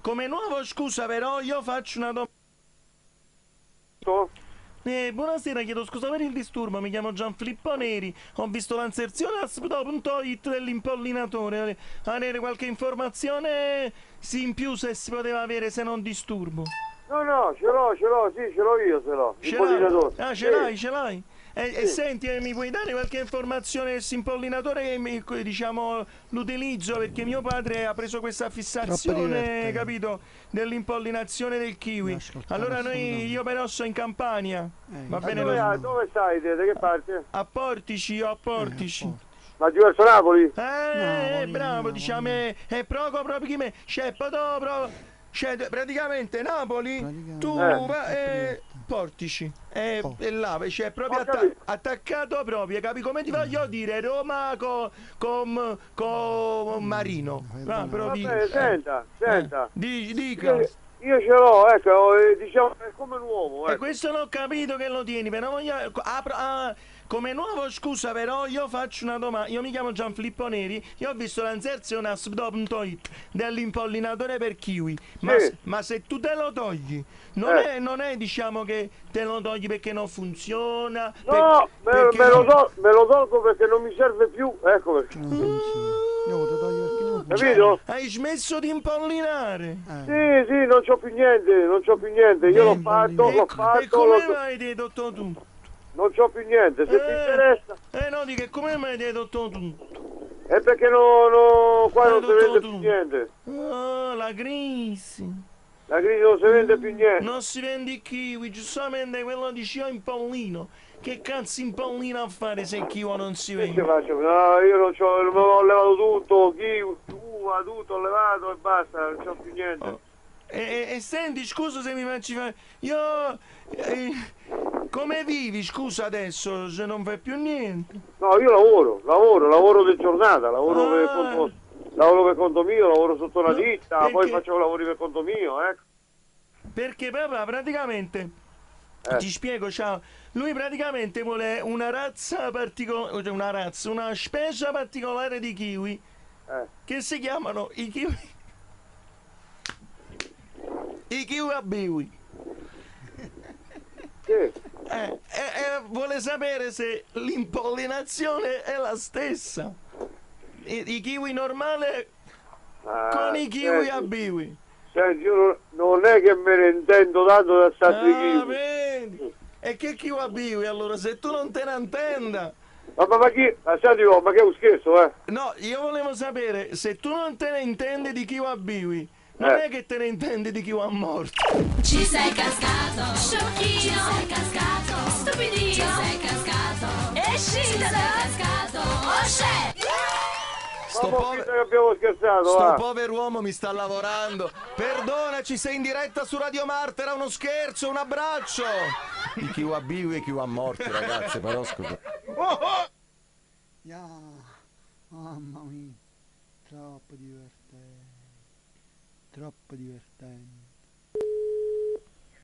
come nuovo scusa però io faccio una domanda. Eh, buonasera, chiedo scusa per il disturbo, mi chiamo Gianfilippo Neri, ho visto l'inserzione a sp.it dell'impollinatore, avere qualche informazione sì, in più se si poteva avere se non disturbo. No, no, ce l'ho, ce l'ho, sì, ce l'ho io, ce l'ho. Ce l'hai? Ah, ce l'hai, ce l'hai? E, e senti, eh, mi puoi dare qualche informazione su questo impollinatore che mi- diciamo l'utilizzo perché mio padre ha preso questa fissazione, capito, dell'impollinazione del kiwi. Allora noi, io però sto in Campania, Eh, va bene dove, lo- ah, dove stai te? Da che parte? a Portici, io a Portici. Eh, Ma giù verso Napoli? Eh, Napoli, bravo, Napoli. diciamo, è, è proprio proprio chi me. Cioè, poi dopo, cioè, praticamente Napoli, Praticamente. tu Eh. va, eh, portici, è, Oh. è là, cioè, proprio atta- attaccato proprio, capi? Come ti voglio dire, Roma con con con Marino. Mm, Va, però Va di- bene, eh, senta, senta. eh, di- dica. Io, io ce l'ho, ecco, eh, diciamo, è come nuovo, E ecco. questo non ho capito che lo tieni, però voglio... apro- ah, come nuovo, scusa, però io faccio una domanda. Io mi chiamo Gianfilippo Neri, io ho visto l'inserzione a sp.it dell'impollinatore per kiwi. Ma, Sì. se- ma se tu te lo togli, non, Eh. è, non è diciamo che te lo togli perché non funziona? No, per- me, perché me lo tolgo perché non mi serve più, ecco perché. Non lo non funziona. Capito? Hai smesso di impollinare? Eh, Sì, sì, non c'ho più niente, non c'ho più niente. Io l'ho Eh, fatto, e- l'ho e fatto, come l'ho- mai hai detto tu? non c'ho più niente. Se ti Eh. interessa, Eh no, dico, e come mai ti hai detto tu? è perché no, no, qua Eh, non si vende più niente. Ah, la crisi. La crisi non si vende più niente. Non si vende i kiwi, giustamente quello dice io impollino. Che cazzo impollino a fare se il kiwi non si vende? faccio? No, io non c'ho, me l'ho levato tutto, kiwi, tutto, levato e basta, non c'ho più niente. Oh. E, e- senti, scusa se mi facci fare... Io... eh, come vivi, scusa adesso, se non fai più niente? No, io lavoro, lavoro, lavoro di giornata, lavoro, per Ah. conto, lavoro per conto mio, lavoro sotto una No, ditta, perché- poi faccio lavori per conto mio, ecco. Perché papà praticamente... Eh. Ti spiego, ciao. Lui praticamente vuole una razza particolare, una razza, una specie particolare di kiwi Eh. che si chiamano i kiwi. I kiwi a biwi. Sì. Eh, e, e vuole sapere se l'impollinazione è la stessa. I, i kiwi normali Ah, con i kiwi senti, a biwi. Senti, io non, non è che me ne intendo tanto da stati Ah, kiwi. vedi? E che kiwi a biwi allora? Se tu non te ne intenda. Ma, ma, ma chi? Ma senti, oh, ma che è un scherzo, eh? No, io volevo sapere se tu non te ne intendi di kiwi a biwi. Non Eh. è che te ne intendi di kiwi a morto. Ci sei cascato, sciocchino, ci sei cascato, stupidino, ci sei cascato, esci ci sei cascato, osce! Sto, ma mo pove- pensa che abbiamo scherzato, sto va. povero uomo mi sta lavorando. Perdonaci, sei in diretta su Radio Marte, era uno scherzo, un abbraccio. I kiwi a biwi e i kiwi a morti, ragazzi, però scusa. Ya, mamma mia, troppo divertente, troppo divertente.